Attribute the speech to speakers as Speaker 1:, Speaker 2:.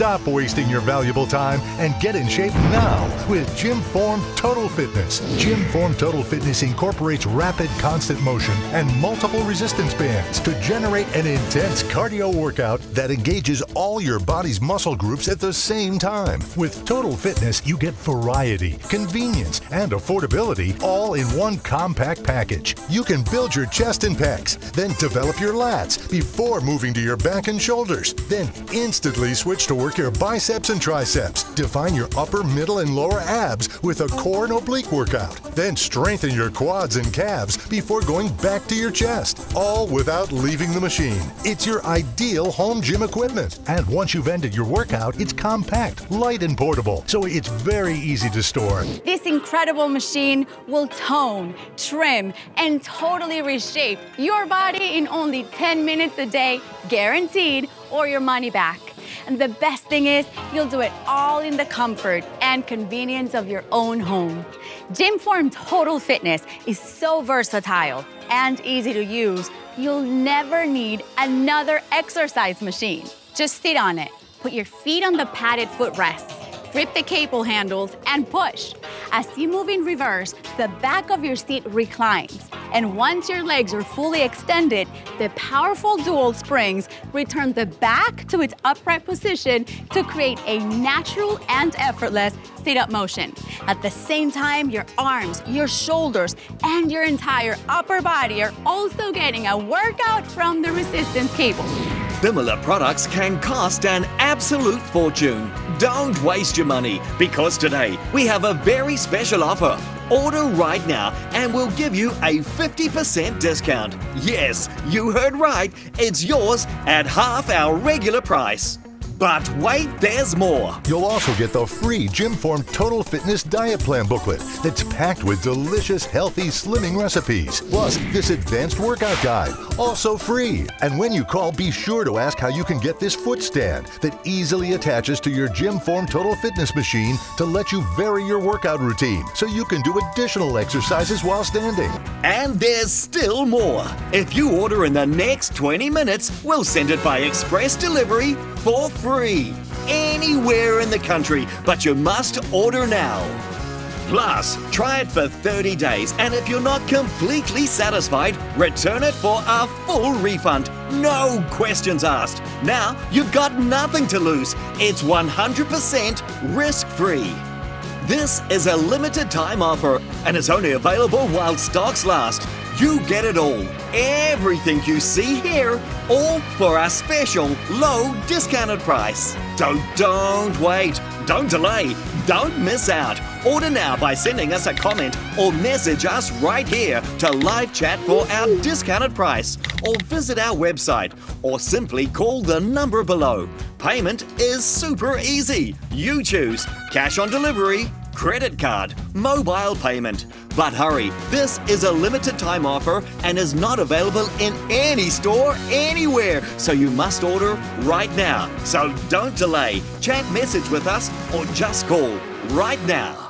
Speaker 1: Stop wasting your valuable time and get in shape now with Gymform Total Fitness. Gymform Total Fitness incorporates rapid constant motion and multiple resistance bands to generate an intense cardio workout that engages all your body's muscle groups at the same time. With Total Fitness, you get variety, convenience, and affordability all in one compact package. You can build your chest and pecs, then develop your lats before moving to your back and shoulders. Then instantly switch to work your biceps and triceps. Define your upper, middle, and lower abs with a core and oblique workout. Then strengthen your quads and calves before going back to your chest, all without leaving the machine. It's your ideal home gym equipment. And once you've ended your workout, it's compact, light, and portable, so it's very easy to store.
Speaker 2: This incredible machine will tone, trim, and totally reshape your body in only 10 minutes a day, guaranteed, or your money back. And the best thing is, you'll do it all in the comfort and convenience of your own home. Gymform Total Fitness is so versatile and easy to use, you'll never need another exercise machine. Just sit on it, put your feet on the padded footrests, grip the cable handles, and push. As you move in reverse, the back of your seat reclines. And once your legs are fully extended, the powerful dual springs return the back to its upright position to create a natural and effortless sit-up motion. At the same time, your arms, your shoulders, and your entire upper body are also getting a workout from the resistance cable.
Speaker 3: Similar products can cost an absolute fortune. Don't waste your money because today we have a very special offer. Order right now and we'll give you a 50% discount. Yes, you heard right, it's yours at half our regular price. But wait, there's more.
Speaker 1: You'll also get the free Gymform Total Fitness Diet Plan booklet that's packed with delicious, healthy slimming recipes. Plus, this advanced workout guide, also free. And when you call, be sure to ask how you can get this foot stand that easily attaches to your Gymform Total Fitness machine to let you vary your workout routine so you can do additional exercises while standing.
Speaker 3: And there's still more. If you order in the next 20 minutes, we'll send it by express delivery for free free anywhere in the country, but you must order now. Plus, try it for 30 days, and if you're not completely satisfied, return it for a full refund. No questions asked. Now, you've got nothing to lose. It's 100% risk free. This is a limited time offer and it's only available while stocks last. You get it all. Everything you see here, all for a special low discounted price. Don't, don't wait. Don't delay. Don't miss out. Order now by sending us a comment or message us right here to live chat for our discounted price or visit our website or simply call the number below. Payment is super easy. You choose cash on delivery, credit card, mobile payment. But hurry, this is a limited time offer and is not available in any store anywhere, so you must order right now. So don't delay. Chat message with us or just call right now.